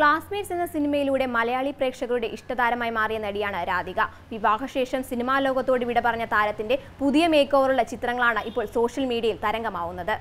Classmates എന്ന സിനിമയിലൂടെ മലയാളി പ്രേക്ഷകരുടെ ഇഷ്ടതാരമായി മാറിയ നടിയാണ് രാധിക. വിവാഹശേഷം സിനിമാ ലോകത്തോട് വിട പറഞ്ഞ താരത്തിന്റെ പുതിയ മേക്ക് ഓവറുള്ള ചിത്രങ്ങളാണ് ഇപ്പോൾ സോഷ്യൽ മീഡിയയിൽ തരംഗമാവുന്നത്.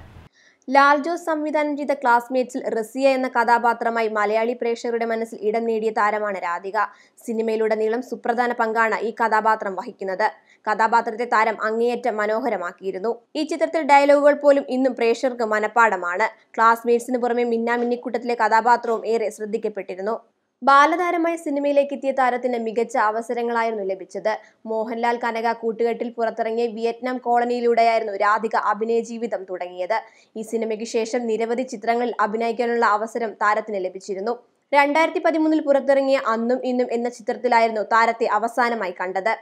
ലാൽ ജോസ് സംവിധാനം ചെയ്ത ക്ലാസ്മേറ്റ്സിൽ റസിയ എന്ന കഥാപാത്രമായി മലയാളി പ്രേക്ഷകരുടെ മനസ്സിൽ ഇടം നേടിയ താരമാണ് രാധിക. സിനിമയിലുടനീളം സുപ്രധാന പങ്കാണ് ഈ കഥാപാത്രം വഹിക്കുന്നത്. കഥാപാത്രത്തെ താരം അങ്ങേയറ്റം മനോഹരമാക്കിയിരുന്നു. ഈ ചിത്രത്തിൽ ഡയലോഗുകൾ പോലും ഇന്നും പ്രേക്ഷകർക്ക് മനപ്പാടമാണ് ക്ലാസ്മേറ്റ്സിന് പുറമെ മിന്നാമിന്നിക്കൂട്ടത്തിലെ കഥാപാത്രവും ഏറെ ശ്രദ്ധിക്കപ്പെട്ടിരുന്നു. ബാലതാരമായി സിനിമയിലേക്ക് എത്തിയ താരത്തിന് മികച്ച അവസരങ്ങളായിരുന്നു ലഭിച്ചത്. മോഹൻലാൽ കനക കൂട്ടുകെട്ടിൽ പുറത്തിറങ്ങിയ വിയറ്റ്നാം കോളനിയിലൂടെയായിരുന്നു രാധിക അഭിനയ ജീവിതം തുടങ്ങിയത്. ഈ സിനിമയ്ക്ക് ശേഷം നിരവധി ചിത്രങ്ങളിൽ അഭിനയിക്കാനുള്ള അവസരം താരത്തിന് ലഭിച്ചിരുന്നു. രണ്ടായിരത്തി പതിമൂന്നിൽ പുറത്തിറങ്ങിയ അന്നും ഇന്നും എന്ന ചിത്രത്തിലായിരുന്നു താരത്തെ അവസാനമായി കണ്ടത്.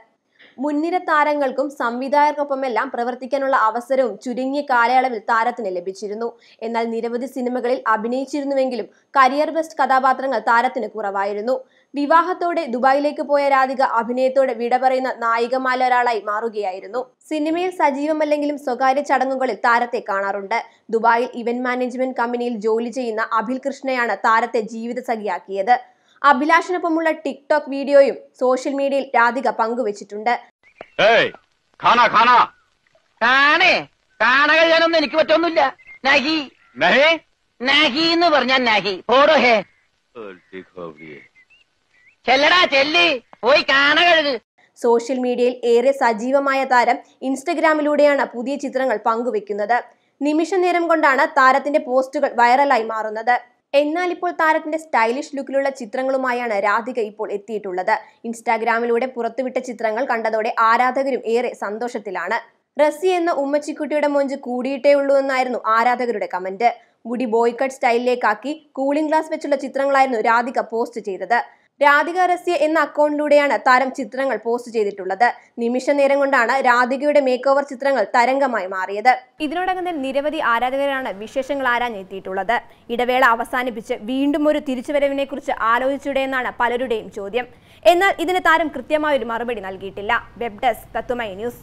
മുൻനിര താരങ്ങൾക്കും സംവിധായകർക്കൊപ്പമെല്ലാം പ്രവർത്തിക്കാനുള്ള അവസരവും ചുരുങ്ങിയ കാലയളവിൽ താരത്തിന് ലഭിച്ചിരുന്നു. എന്നാൽ നിരവധി സിനിമകളിൽ അഭിനയിച്ചിരുന്നുവെങ്കിലും കരിയർ ബെസ്റ്റ് കഥാപാത്രങ്ങൾ താരത്തിന് കുറവായിരുന്നു. വിവാഹത്തോടെ ദുബായിലേക്ക് പോയ രാധിക അഭിനയത്തോടെ വിട പറയുന്ന നായികമാരൊരാളായി മാറുകയായിരുന്നു. സിനിമയിൽ സജീവമല്ലെങ്കിലും സ്വകാര്യ ചടങ്ങുകളിൽ താരത്തെ കാണാറുണ്ട്. ദുബായിൽ ഇവന്റ് മാനേജ്മെന്റ് കമ്പനിയിൽ ജോലി ചെയ്യുന്ന അഭിൽ കൃഷ്ണയാണ് താരത്തെ ജീവിതസഖിയാക്കിയത്. അഭിലാഷിനൊപ്പമുള്ള ടിക്ടോക്ക് വീഡിയോയും സോഷ്യൽ മീഡിയയിൽ രാധിക പങ്കുവച്ചിട്ടുണ്ട്. ഏയ് ഖാന ഖാന. കാണേ കാണ കഴിയാനൊന്നും എനിക്ക് പറ്റൊന്നുമില്ല. നഹി. നഹി? നഹി എന്ന് പറഞ്ഞാൽ നഹി. പോടോ ഹേ. ഉൽട്ടി ഖോബറിയെ ചെല്ലടാ ചെല്ലി. പോയി കാണ കഴുകു. സോഷ്യൽ മീഡിയയിൽ ഏറെ സജീവമായ താരം ഇൻസ്റ്റഗ്രാമിലൂടെയാണ് പുതിയ ചിത്രങ്ങൾ പങ്കുവെക്കുന്നത് നിമിഷ നേരം കൊണ്ടാണ് താരത്തിന്റെ പോസ്റ്റുകൾ വൈറലായി മാറുന്നത്. എന്നാൽ ഇപ്പോൾ താരത്തിന്റെ സ്റ്റൈലിഷ് ലുക്കിലുള്ള ചിത്രങ്ങളുമായാണ് രാധിക ഇപ്പോൾ എത്തിയിട്ടുള്ളത്. ഇൻസ്റ്റാഗ്രാമിലൂടെ പുറത്തുവിട്ട ചിത്രങ്ങൾ കണ്ടതോടെ ആരാധകരും ഏറെ സന്തോഷത്തിലാണ്. റസി എന്ന ഉമ്മച്ചിക്കുട്ടിയുടെ മൊഞ്ച് കൂടിയിട്ടേ ഉള്ളൂ എന്നായിരുന്നു ആരാധകരുടെ കമന്റ്. മുടി ബോയ്ക്കട്ട് സ്റ്റൈലിലേക്കാക്കി കൂളിംഗ് ഗ്ലാസ് വെച്ചുള്ള ചിത്രങ്ങളായിരുന്നു രാധിക പോസ്റ്റ് ചെയ്തത്. രാധിക റസ്യ എന്ന അക്കൗണ്ടിലൂടെയാണ് താരം ചിത്രങ്ങൾ പോസ്റ്റ് ചെയ്തിട്ടുള്ളത്. നിമിഷ നേരം കൊണ്ടാണ് രാധികയുടെ മേക്ക് ഓവർ ചിത്രങ്ങൾ തരംഗമായി മാറിയത്. ഇതിനോടകം തന്നെ നിരവധി ആരാധകരാണ് വിശേഷങ്ങൾ ആരാഞ്ഞെത്തിയിട്ടുള്ളത്. ഇടവേള അവസാനിപ്പിച്ച് വീണ്ടും ഒരു തിരിച്ചുവരവിനെ കുറിച്ച് ആലോചിച്ചൂടെ എന്നാണ് പലരുടെയും ചോദ്യം. എന്നാൽ ഇതിന് താരം കൃത്യമായ ഒരു മറുപടി നൽകിയിട്ടില്ല. വെബ് ഡെസ്ക് തത്തുമൈ ന്യൂസ്.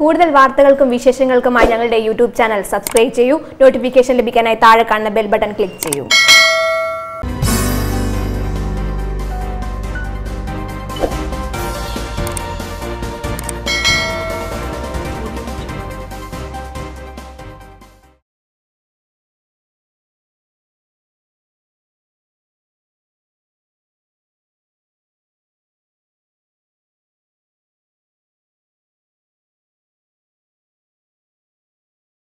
കൂടുതൽ വാർത്തകൾക്കും വിശേഷങ്ങൾക്കുമായി ഞങ്ങളുടെ യൂട്യൂബ് ചാനൽ സബ്സ്ക്രൈബ് ചെയ്യൂ. നോട്ടിഫിക്കേഷൻ ലഭിക്കാനായി താഴെ കാണുന്ന ബെൽ ബട്ടൺ ക്ലിക്ക് ചെയ്യൂ.